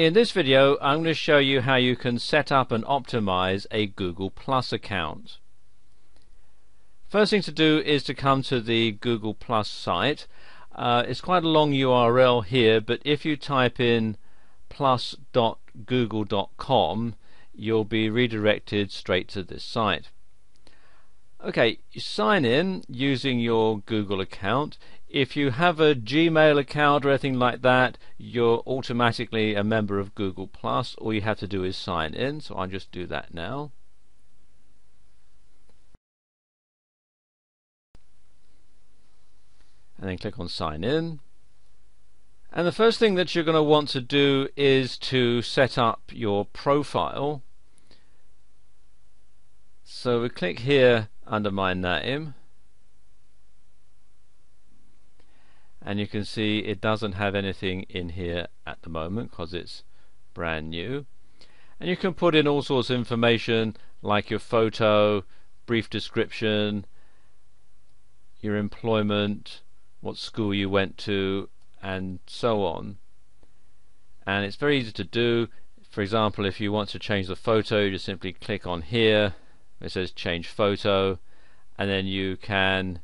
In this video I'm going to show you how you can set up and optimize a Google Plus account. First thing to do is to come to the Google Plus site. Uh, it's quite a long URL here but if you type in plus.google.com you'll be redirected straight to this site. Okay, you sign in using your Google account. If you have a Gmail account or anything like that, you're automatically a member of Google Plus. All you have to do is sign in, so I'll just do that now. And then click on sign in. And the first thing that you're going to want to do is to set up your profile. So we click here under my name and you can see it doesn't have anything in here at the moment because it's brand new. And you can put in all sorts of information like your photo brief description your employment what school you went to and so on. And it's very easy to do. For example if you want to change the photo you just simply click on here. It says change photo. And then you can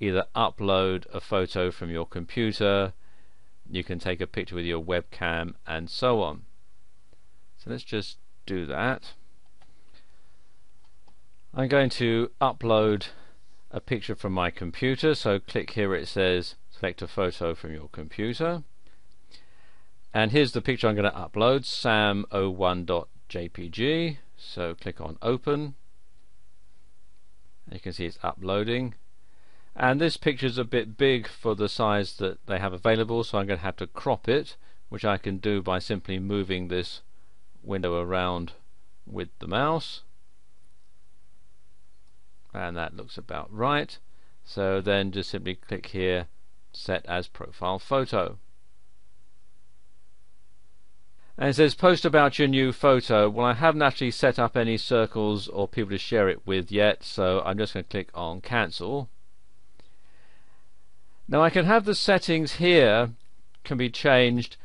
either upload a photo from your computer you can take a picture with your webcam and so on. So let's just do that. I'm going to upload a picture from my computer. So click here it says select a photo from your computer. And here's the picture I'm going to upload sam01.jpg so click on open. You can see it's uploading and this picture is a bit big for the size that they have available so I'm going to have to crop it which I can do by simply moving this window around with the mouse and that looks about right so then just simply click here set as profile photo and it says post about your new photo. Well, I haven't actually set up any circles or people to share it with yet, so I'm just going to click on cancel. Now I can have the settings here can be changed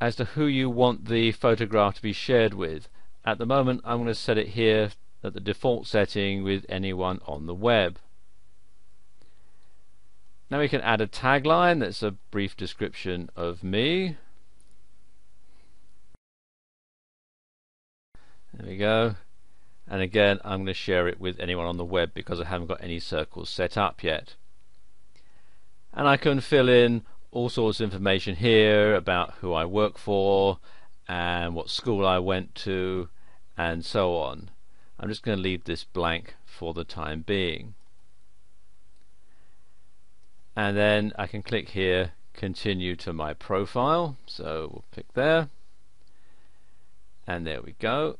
as to who you want the photograph to be shared with. At the moment I'm going to set it here at the default setting with anyone on the web. Now we can add a tagline that's a brief description of me. There we go. And again, I'm going to share it with anyone on the web because I haven't got any circles set up yet. And I can fill in all sorts of information here about who I work for and what school I went to and so on. I'm just going to leave this blank for the time being. And then I can click here continue to my profile so we'll click there and there we go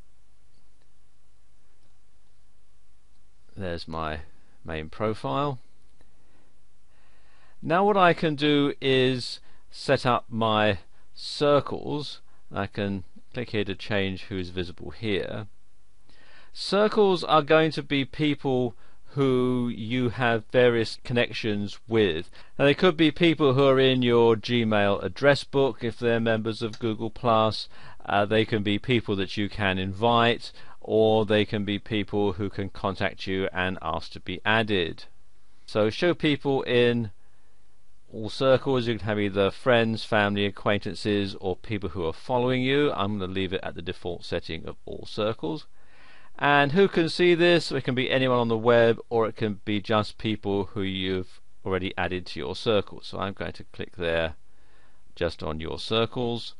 there's my main profile now what I can do is set up my circles I can click here to change who's visible here circles are going to be people who you have various connections with. Now they could be people who are in your Gmail address book if they're members of Google Plus. Uh, they can be people that you can invite or they can be people who can contact you and ask to be added. So show people in all circles. You can have either friends, family, acquaintances, or people who are following you. I'm going to leave it at the default setting of all circles. And who can see this? It can be anyone on the web, or it can be just people who you've already added to your circle. So I'm going to click there just on your circles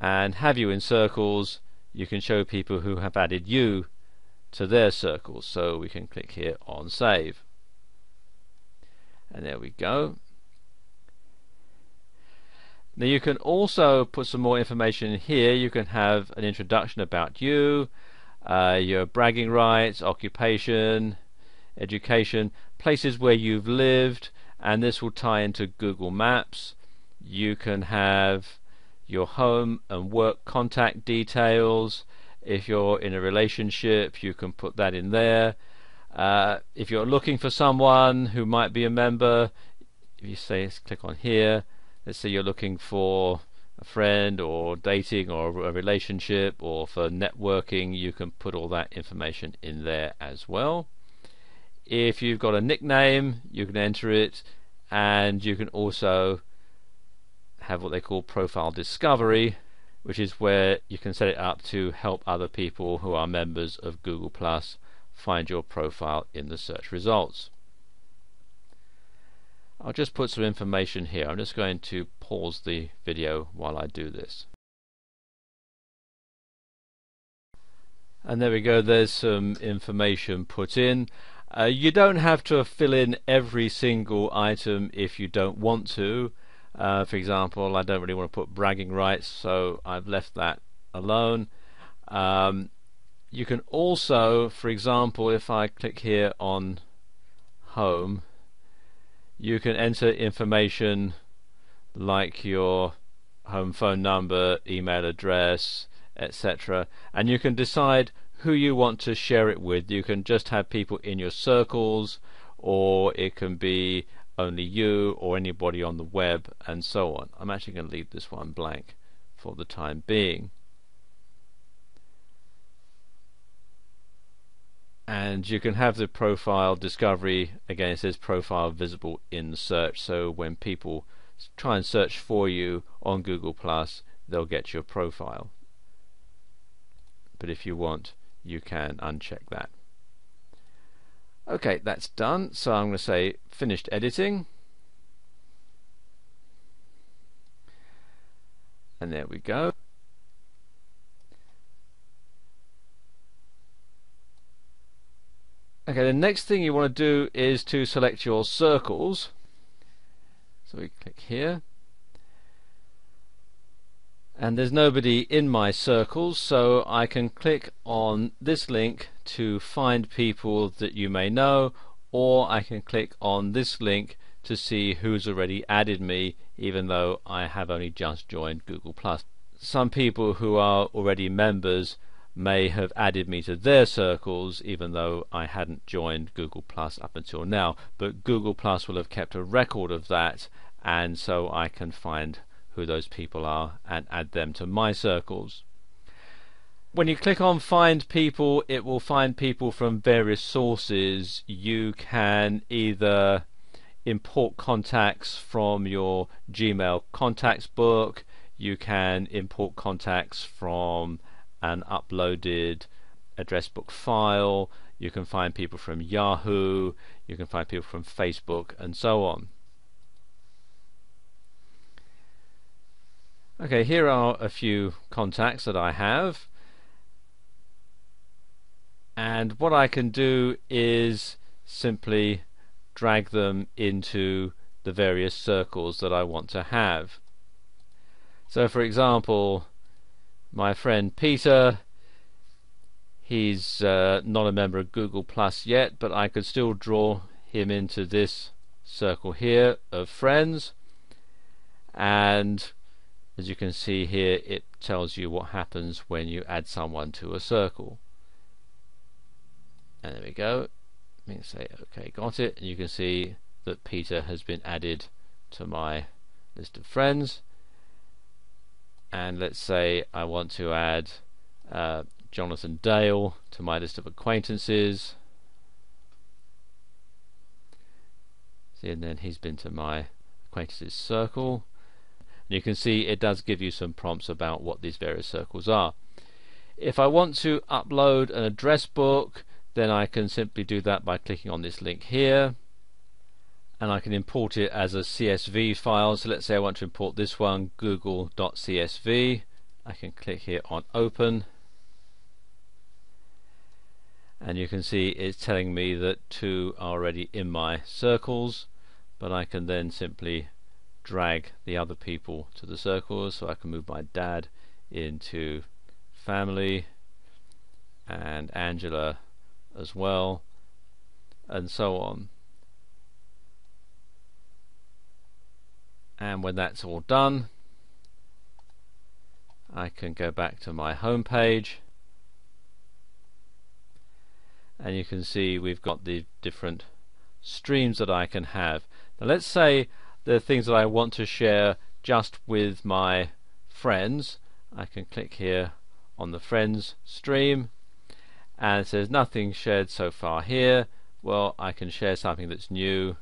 and have you in circles you can show people who have added you to their circles. So we can click here on save. And there we go. Now you can also put some more information here. You can have an introduction about you, uh, your bragging rights, occupation, education, places where you've lived, and this will tie into Google Maps. You can have your home and work contact details. If you're in a relationship, you can put that in there. Uh, if you're looking for someone who might be a member, if you say click on here, let's say you're looking for a friend or dating or a relationship or for networking, you can put all that information in there as well. If you've got a nickname, you can enter it, and you can also have what they call profile discovery, which is where you can set it up to help other people who are members of Google Plus find your profile in the search results. I'll just put some information here. I'm just going to pause the video while I do this. And there we go, there's some information put in. Uh, you don't have to fill in every single item if you don't want to. Uh, for example, I don't really want to put bragging rights, so I've left that alone. Um, you can also, for example, if I click here on home, you can enter information like your home phone number, email address, etc. And you can decide who you want to share it with. You can just have people in your circles, or it can be only you or anybody on the web, and so on. I'm actually going to leave this one blank for the time being. And you can have the profile discovery again it says profile visible in search. So when people try and search for you on Google Plus they'll get your profile. But if you want you can uncheck that. Okay that's done. So I'm going to say finished editing. And there we go Okay, the next thing you want to do is to select your circles. So we click here. And there's nobody in my circles, so I can click on this link to find people that you may know, or I can click on this link to see who's already added me, even though I have only just joined Google+. Some people who are already members may have added me to their circles even though I hadn't joined Google Plus up until now. But Google Plus will have kept a record of that and so I can find who those people are and add them to my circles. When you click on find people it will find people from various sources. You can either import contacts from your Gmail contacts book you can import contacts from an uploaded address book file. You can find people from Yahoo, you can find people from Facebook, and so on. Okay, here are a few contacts that I have. And what I can do is simply drag them into the various circles that I want to have. So for example, my friend Peter. He's uh, not a member of Google Plus yet but I could still draw him into this circle here of friends. And as you can see here it tells you what happens when you add someone to a circle. And there we go. Let me say okay got it. And you can see that Peter has been added to my list of friends and let's say I want to add uh, Jonathan Dale to my list of acquaintances. See and then he's been to my acquaintances circle. And you can see it does give you some prompts about what these various circles are. If I want to upload an address book then I can simply do that by clicking on this link here and I can import it as a CSV file. So let's say I want to import this one google.csv I can click here on open. And you can see it's telling me that two are already in my circles but I can then simply drag the other people to the circles. So I can move my dad into family and Angela as well and so on and when that's all done I can go back to my home page. And you can see we've got the different streams that I can have. Now let's say the things that I want to share just with my friends. I can click here on the friends stream and it says nothing shared so far here. Well I can share something that's new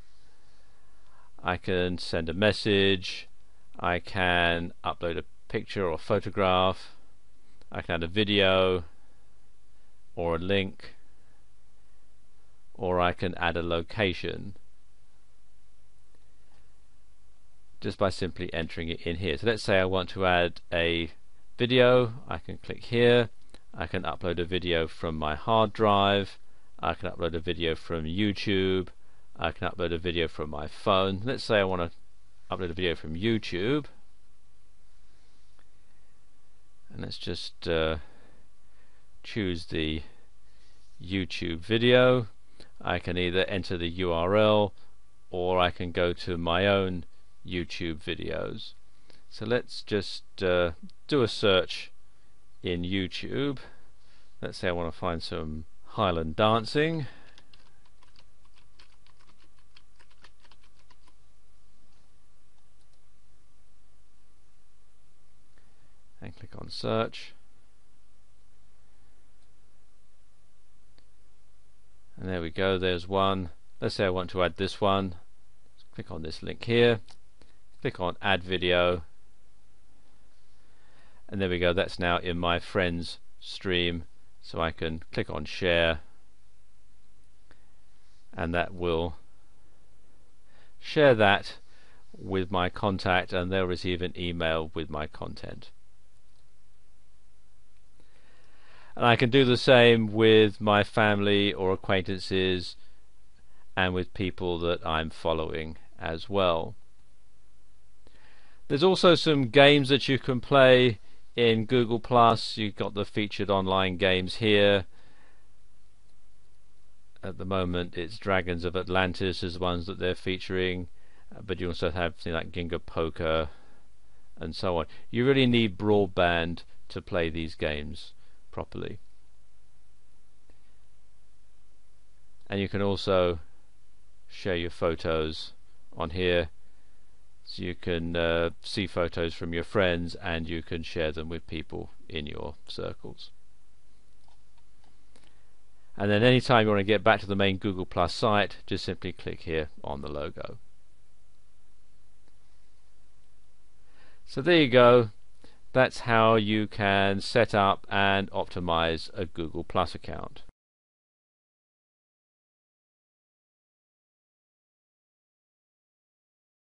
I can send a message. I can upload a picture or photograph. I can add a video or a link. Or I can add a location. Just by simply entering it in here. So let's say I want to add a video, I can click here, I can upload a video from my hard drive, I can upload a video from YouTube, I can upload a video from my phone. Let's say I want to upload a video from YouTube. And let's just uh, choose the YouTube video. I can either enter the URL or I can go to my own YouTube videos. So let's just uh, do a search in YouTube. Let's say I want to find some Highland dancing. And click on search. And there we go, there's one. Let's say I want to add this one. Click on this link here click on add video and there we go that's now in my friends stream so I can click on share and that will share that with my contact and they'll receive an email with my content and I can do the same with my family or acquaintances and with people that I'm following as well there's also some games that you can play in Google Plus. You've got the featured online games here. At the moment, it's Dragons of Atlantis is the ones that they're featuring, but you also have things like Zynga Poker and so on. You really need broadband to play these games properly. And you can also share your photos on here so you can uh, see photos from your friends and you can share them with people in your circles. And then anytime you want to get back to the main Google Plus site, just simply click here on the logo. So there you go. That's how you can set up and optimize a Google Plus account.